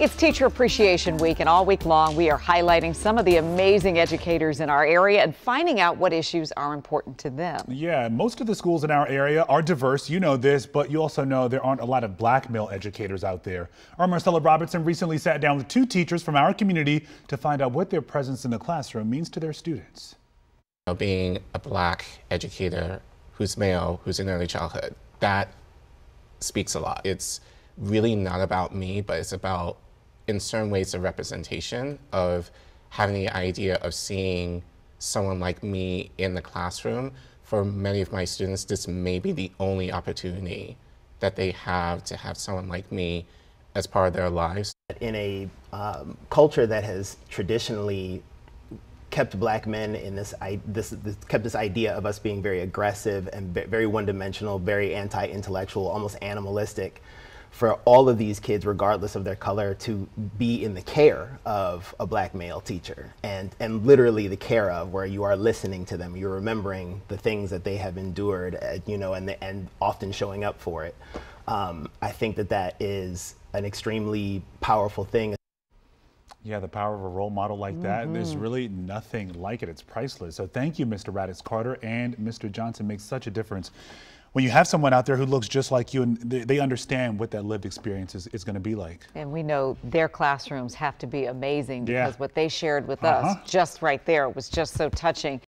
It's Teacher Appreciation Week, and all week long we are highlighting some of the amazing educators in our area and finding out what issues are important to them. Yeah, most of the schools in our area are diverse. You know this, but you also know there aren't a lot of black male educators out there. Our Marcella Robertson recently sat down with two teachers from our community to find out what their presence in the classroom means to their students. Being a black educator who's male, who's in early childhood, that speaks a lot. It's really not about me, but it's about in certain ways the representation of having the idea of seeing someone like me in the classroom. For many of my students, this may be the only opportunity that they have to have someone like me as part of their lives. In a um, culture that has traditionally kept black men in this, this, this, kept this idea of us being very aggressive and very one-dimensional, very anti-intellectual, almost animalistic for all of these kids, regardless of their color, to be in the care of a black male teacher and, and literally the care of where you are listening to them, you're remembering the things that they have endured, uh, you know, and, the, and often showing up for it. Um, I think that that is an extremely powerful thing. Yeah, the power of a role model like mm -hmm. that, there's mm-hmm. really nothing like it. It's priceless. So thank you, Mr. Raditz Carter and Mr. Johnson makes such a difference when you have someone out there who looks just like you and they, they understand what that lived experience is, is going to be like. And we know their classrooms have to be amazing because yeah. what they shared with uh -huh. us just right there was just so touching.